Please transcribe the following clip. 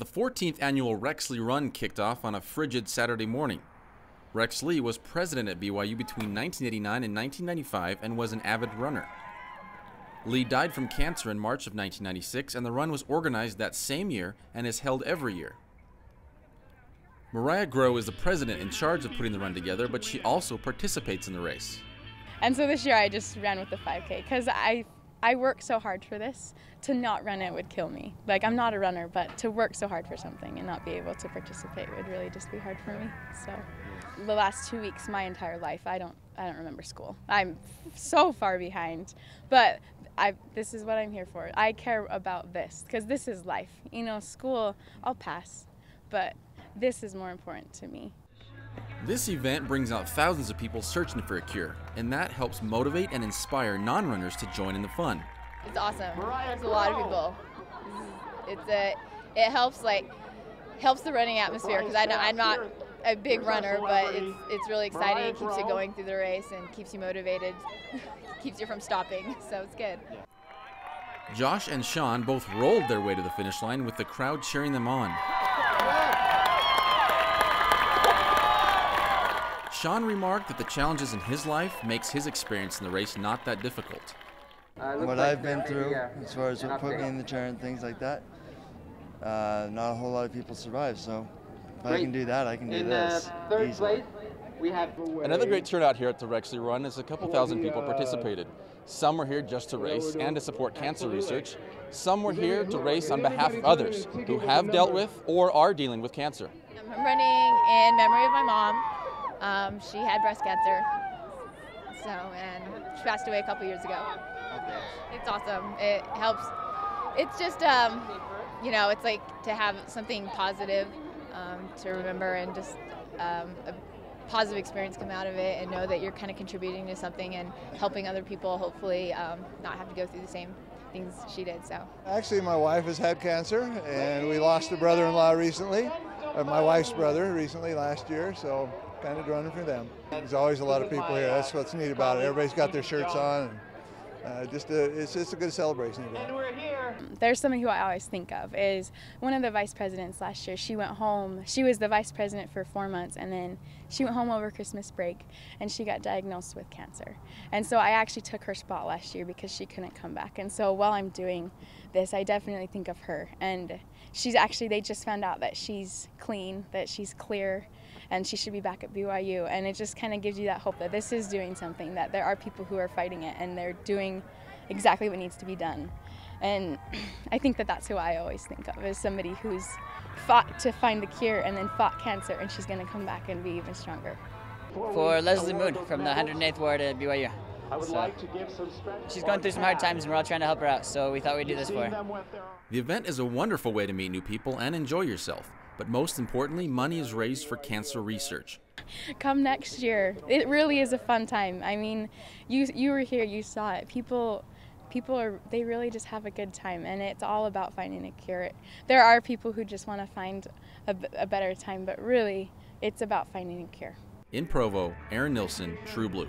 The 14th annual Rex Lee Run kicked off on a frigid Saturday morning. Rex Lee was president at BYU between 1989 and 1995 and was an avid runner. Lee died from cancer in March of 1996, and the run was organized that same year and is held every year. Mariah Grow is the president in charge of putting the run together, but she also participates in the race. And so this year I just ran with the 5K because I I work so hard for this. To not run it would kill me. Like I'm not a runner, but to work so hard for something and not be able to participate would really just be hard for me. So the last two weeks, my entire life, I don't I don't remember school. I'm so far behind, but I this is what I'm here for. I care about this because this is life. You know, school I'll pass, but this is more important to me. This event brings out thousands of people searching for a cure, and that helps motivate and inspire non runners to join in the fun. It's awesome. It's a lot of people. It's a, it helps like, helps the running atmosphere because I'm not a big runner, but it's, it's really exciting. It keeps you going through the race and keeps you motivated, keeps you from stopping, so it's good. Josh and Sean both rolled their way to the finish line with the crowd cheering them on. Sean remarked that the challenges in his life makes his experience in the race not that difficult. Uh, what like I've been through, yeah. as far as what put me in the chair and things like that, uh, not a whole lot of people survive. So if great. I can do that, I can do in, this. Uh, third easily. place, we have another great turnout here at the Rex Lee Run. Is a couple thousand people participated. Some were here just to race and to support cancer research. Some were here to race on behalf of others who have dealt with or are dealing with cancer. I'm running in memory of my mom. Um, she had breast cancer, so and she passed away a couple years ago. It's awesome. It helps. It's just um, you know, it's like to have something positive um, to remember and just um, a positive experience come out of it and know that you're kind of contributing to something and helping other people hopefully um, not have to go through the same things she did. So actually, my wife has had cancer, and we lost a brother-in-law recently, uh, my wife's brother recently last year. So kind of running for them. There's always a lot of people here. That's what's neat about it. Everybody's got their shirts on. And, uh, just a, it's just a good celebration event. There's somebody who I always think of is one of the vice presidents last year. She went home. She was the vice president for four months, and then she went home over Christmas break, and she got diagnosed with cancer. And so I actually took her spot last year because she couldn't come back. And so while I'm doing this, I definitely think of her. And she's actually they just found out that she's clean, that she's clear and she should be back at BYU. And it just kind of gives you that hope that this is doing something, that there are people who are fighting it and they're doing exactly what needs to be done. And I think that that's who I always think of as somebody who's fought to find the cure and then fought cancer, and she's going to come back and be even stronger. For Leslie Moon from the 108th Ward at BYU. So, she's going through some hard times, and we're all trying to help her out, so we thought we'd do this for her. The event is a wonderful way to meet new people and enjoy yourself. But most importantly, money is raised for cancer research. Come next year. It really is a fun time. I mean, you you were here, you saw it. People people are they really just have a good time and it's all about finding a cure. There are people who just want to find a, a better time, but really it's about finding a cure. In Provo, Aaron Nilsson, True Blue.